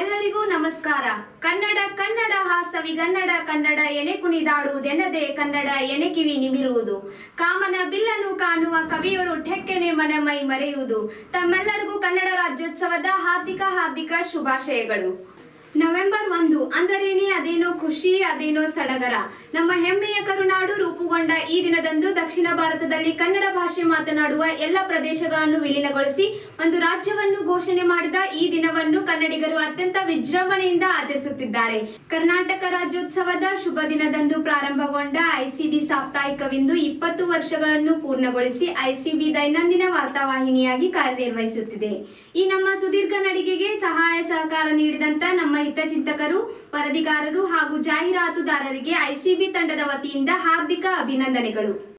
ಎಲ್ಲರಿಗೂ ನಮಸ್ಕಾರ. ಕನ್ನಡ ಕನ್ನಡ ಹಾಸವಿಗನ್ನಡ ಕನ್ನಡ ಎನೆ ಕುಣಿದಾಡುವುದೆನ್ನದೆ ಕನ್ನಡ ಎನೆ ಕಿವಿ ನಿಮಿರುವುದು. ಕಾಮನ ಬಿಲ್ಲನು ಕಾಣುವ ಕವಿಯೊಳು ಠೆಕ್ಕೆನೆ ಮನಮೈ ಮರೆಯುವುದು. ತಮ್ಮೆಲ್ಲರಿಗೂ ಕನ್ನಡ ರಾಜ್ಯೋತ್ಸವದ ಹಾರ್ದಿಕ ಹಾರ್ದಿಕ ಶುಭಾಶಯಗಳು. ನವೆಂಬರ್ ಒಂದು ಅಂದರೇನೆ ಅದೇನೋ ಖುಷಿ ಅದೇನೋ ಸಡಗರ. ನಮ್ಮ ಹೆಮ್ಮೆಯ ಕರುನಾಡು ರೂಪುಗೊಂಡ ಈ ದಿನದಂದು ದಕ್ಷಿಣ ಭಾರತದಲ್ಲಿ ಕನ್ನಡ ಭಾಷೆ ಮಾತನಾಡುವ ಎಲ್ಲ ಪ್ರದೇಶಗಳನ್ನು ವಿಲೀನಗೊಳಿಸಿ ಒಂದು ರಾಜ್ಯವನ್ನು ಘೋಷಣೆ ಮಾಡಿದ ಈ ದಿನವನ್ನು ಕನ್ನಡಿಗರು ಅತ್ಯಂತ ವಿಜೃಂಭಣೆಯಿಂದ ಆಚರಿಸುತ್ತಿದ್ದಾರೆ. ಕರ್ನಾಟಕ ರಾಜ್ಯೋತ್ಸವದ ಶುಭ ದಿನದಂದು ಪ್ರಾರಂಭಗೊಂಡ ಐಸಿಬಿ ಸಾಪ್ತಾಹಿಕವೆಂದು ಇಪ್ಪತ್ತು ವರ್ಷಗಳನ್ನು ಪೂರ್ಣಗೊಳಿಸಿ ಐಸಿಬಿ ದೈನಂದಿನ ವಾರ್ತಾವಾಹಿನಿಯಾಗಿ ಕಾರ್ಯನಿರ್ವಹಿಸುತ್ತಿದೆ. ಈ ನಮ್ಮ ಸುದೀರ್ಘ ನಡಿಗೆಗೆ ಸಹಾಯ ಸಹಕಾರ ನೀಡಿದಂತ ನಮ್ಮ ಹಿತಚಿಂತಕರು ವರದಿಗಾರರು ಹಾಗೂ ಜಾಹೀರಾತುದಾರರಿಗೆ ಐಸಿಬಿ ತಂಡದ ವತಿಯಿಂದ ಹಾರ್ದಿಕ ಅಭಿನಂದನೆಗಳು.